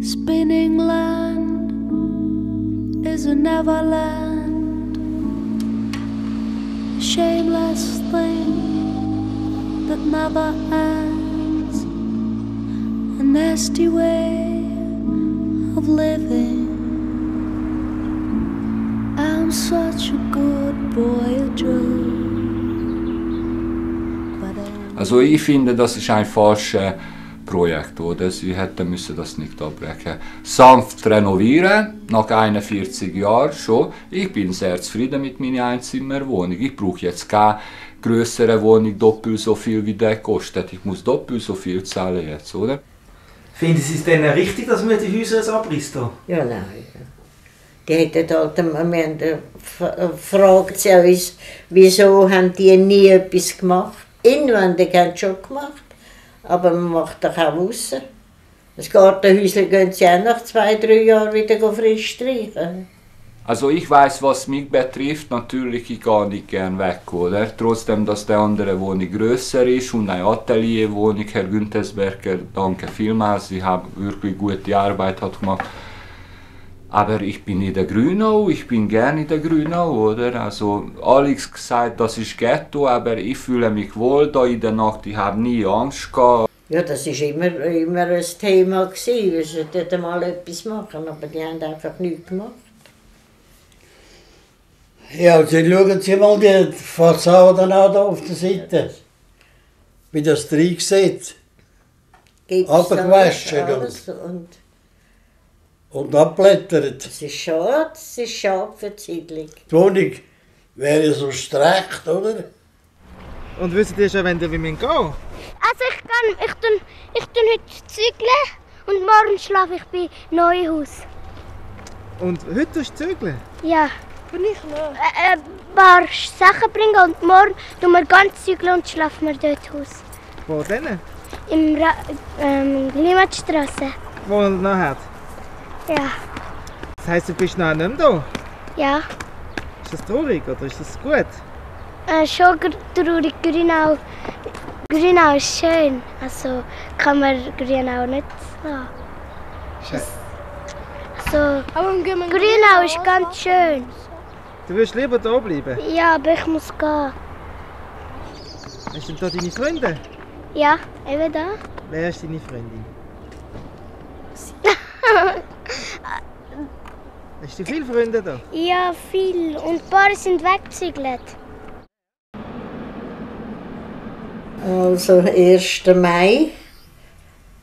Spinning land is a neverland, a shameless thing that never ends, a nasty way of living. I'm such a good boy, Also ich finde, das ist ein falsches Projekt, oder? Sie hätten müssen das nicht abbrechen. Sanft renovieren, nach 41 Jahren schon. Ich bin sehr zufrieden mit meiner Einzimmerwohnung. Ich brauche jetzt keine größere Wohnung doppelt so viel wie der kostet. Ich muss doppelt so viel zahlen jetzt, oder? Finden Sie es denn richtig, dass man die Häuser jetzt hier? Ja, nein. Die hätten halt, wir haben, äh, f- fragt sie uns, wieso haben die nie etwas gemacht? Inwendig haben sie schon gemacht, aber man macht doch auch aussen. Das Gartenhäuschen gehen sie auch nach zwei, drei Jahren wieder frisch streichen. Also ich weiß, was mich betrifft, natürlich ich gehe nicht gern weg, oder? Trotzdem, dass die andere Wohnung größer ist und eine Atelierwohnung, Herr Güntesberger, danke vielmals, Sie haben wirklich gute Arbeit gemacht. Aber ich bin in der Grünau, ich bin gern in der Grünau, oder? Also Alex gesagt, das ist Ghetto, aber ich fühle mich wohl da in der Nacht, ich habe nie Angst gehabt. Ja, das war immer, immer ein Thema, gewesen. wir sollten mal etwas machen, aber die haben einfach nichts gemacht. Ja, und dann schauen Sie mal die Fassade an da auf der Seite. Wie das drin sieht. Abgewaschen alles und Und abblättert. Es ist schade, es ist schade für die Siedlung. Die Wohnung wäre so streckt, oder? Und wisst ihr schon, wenn wir gehen? Also ich kann, ich tun, ich tun heute zügeln und morgen schlafe ich bei Neuhaus. Und heute tust du zügeln? Ja. Bin ich noch? Äh, ein paar Sachen bringen und morgen tun wir ganz zügeln und schlafen wir dort aus. Wo denn? Im Ra ähm, Limmatstraße. Wo er noch hat? Ja. Das heisst, du bist noch nicht mehr da? Ja. Ist das traurig oder ist das gut? Äh, schon traurig, Grünau. Grünau ist schön. Also kann man Grünau nicht es- Also, Grünau ist ganz schön. Du willst lieber da bleiben? Ja, aber ich muss gehen. Hast du denn da deine Freunde? Ja, eben da. Wer ist deine Freundin? Hast du viele Freunde da? Ja, viel. Und ein paar sind weggezügelt. Also 1. Mai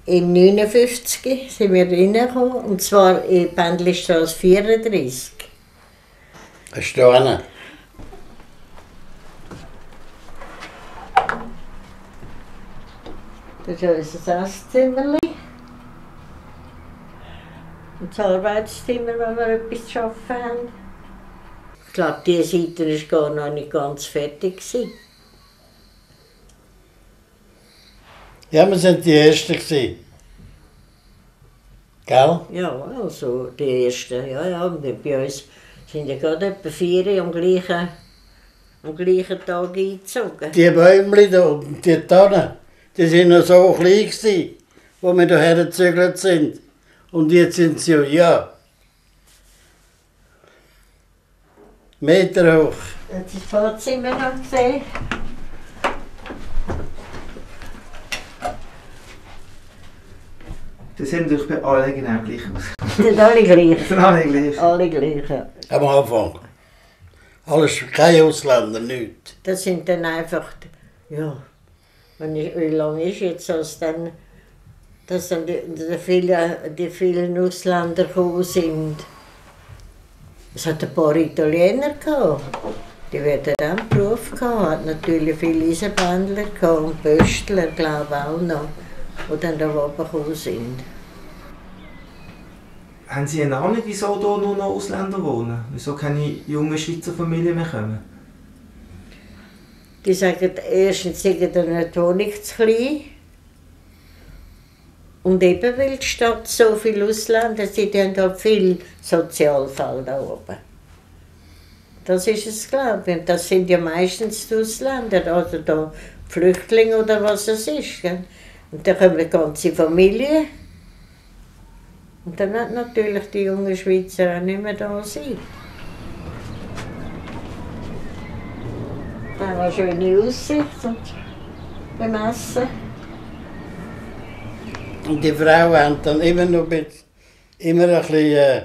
im 59 sind wir reingekommen, und zwar in Pendlistraße 34. Hast du da einen? Das ist unser Esszimmer. Das Arbeitszimmer, wenn wir etwas zu arbeiten haben. Ich glaube, diese Seite war gar noch nicht ganz fertig. gewesen. Ja, wir sind die Ersten gewesen. Gell? Ja, also die ersten, ja, ja, bei uns sind ja gerade etwa vier am gleichen, am gleichen Tag eingezogen. Die Bäume da und die Tannen, die sind noch so klein gewesen, wo wir hierher gezögert sind. Und jetzt sind sie ja. Meter hoch. Hat Sie das Vorzimmer noch gesehen? Das sehen natürlich bei allen genau gleich aus. Sind alle gleich. sind alle gleich. Alle gleich. ja. Am Anfang. Alles, keine Ausländer, nichts. Das sind dann einfach, ja, wenn ich, wie lange ist jetzt das dann, dass dann die, die, viele, die vielen Ausländer gekommen sind. Es hat ein paar Italiener gehabt. Die werden auch einen Beruf gehabt, hat natürlich viele Eisenbahndler gehabt und Pöstler, glaube ich, auch noch, die dann da oben gekommen sind. Haben Sie eine Ahnung, wieso hier nur noch Ausländer wohnen? Wieso keine jungen Schweizer Familien mehr kommen? Die sagen, erstens sei dann die Wohnung zu klein. Und eben weil die Stadt so viele Ausländer sind, die haben halt viel Sozialfall da oben. Das ist es, glaube ich. Und das sind ja meistens die Ausländer, also da Flüchtlinge oder was es ist. Gell? Und da kommen ganze Familien. Und dann wird natürlich die jungen Schweizer auch nicht mehr da sein. Da haben wir schöne Aussicht und beim Essen. Und die Frauen haben dann immer noch ein bisschen, immer ein bisschen äh,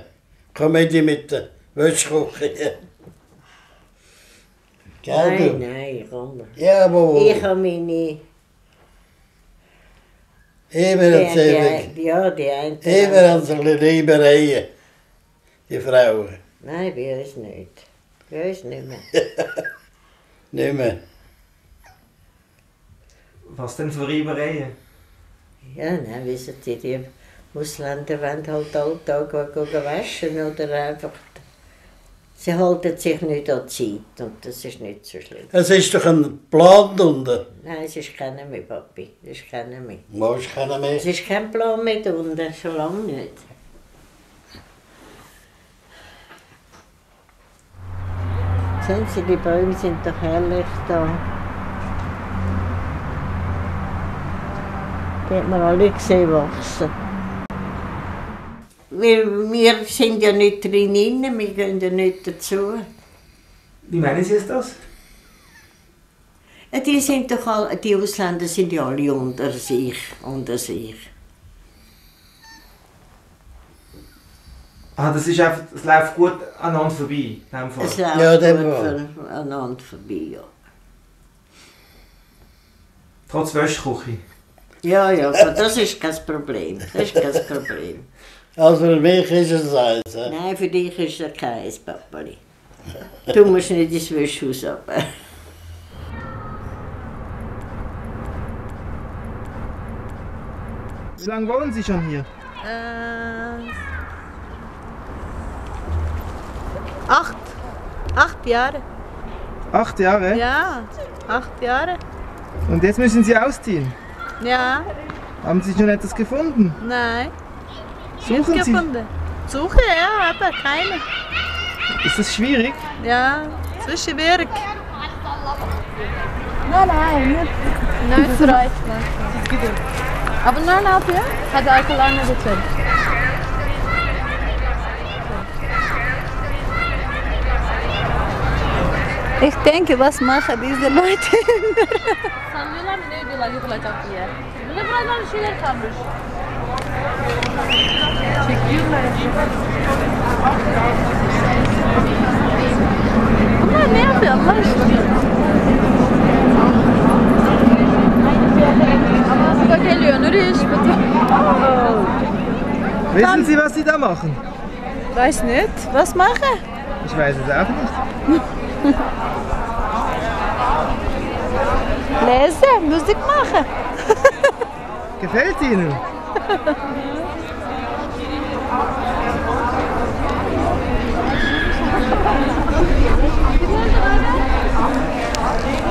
Komödie mit der Wäschküche. Gell, Nein, du? nein, komm. Ja, aber Ich habe meine. immer Die, erzählen. die, ja, die einen. Immer haben sie ein bisschen Liebereien, die Frauen. Nein, bei uns nicht. Bei uns nicht mehr. Nicht mehr. Was denn für Reibereien? Ja, nein, wissen Sie, die Ausländer wollen halt alltag gehen waschen oder einfach. Sie halten sich nicht an die Zeit und das ist nicht so schlimm. Es ist doch ein Plan unten. Nein, es ist keiner mehr, Papi. Es ist keiner mehr. Du musst keinen mehr. Es ist kein Plan mehr unten, schon lange nicht. Sehen Sie, die Bäume sind doch herrlich da. Die hat man alle gesehen wachsen. Wir, wir sind ja nicht drin, inne, wir gehen ja nicht dazu. Wie meinen Sie das? Ja, Die, sind doch all, die Ausländer sind ja alle unter sich. Unter sich. Ah, das ist einfach, es läuft gut aneinander vorbei. in dem Fall. Es läuft Ja, gut Fall. aneinander vorbei, ja. Trotz Wäschküche. Ja, ja, aber das ist kein Problem. Das ist kein Problem. Also für mich ist es eins. äh. Nein, für dich ist es kein Papali. Du musst nicht ins Wäschhaus runter. Wie lange wohnen Sie schon hier? Äh, acht. Acht Jahre. Acht Jahre. Ja, acht Jahre. Und jetzt müssen Sie ausziehen. Ja, Haben Sie schon etwas gefunden? nein. Suchen nicht Sie? gefunden. Suche, ja, aber keine. Ist das schwierig? Ja, zwischen Berg. Nein, nein, nicht. Nicht für euch. Aber neeinhalb Jahre hat er lange gezählt. Ich denke, was machen diese Leute? Ama ne yapıyor Allah aşkına? Da geliyor Nuriş. Wissen Sie, was Sie da machen? Weiß nicht. Was mache? Ich weiß es auch nicht. Lesen, Musik machen. Gefällt Ihnen?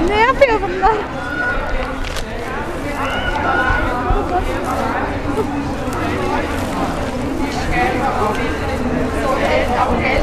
ne yapıyor bunlar? Okay.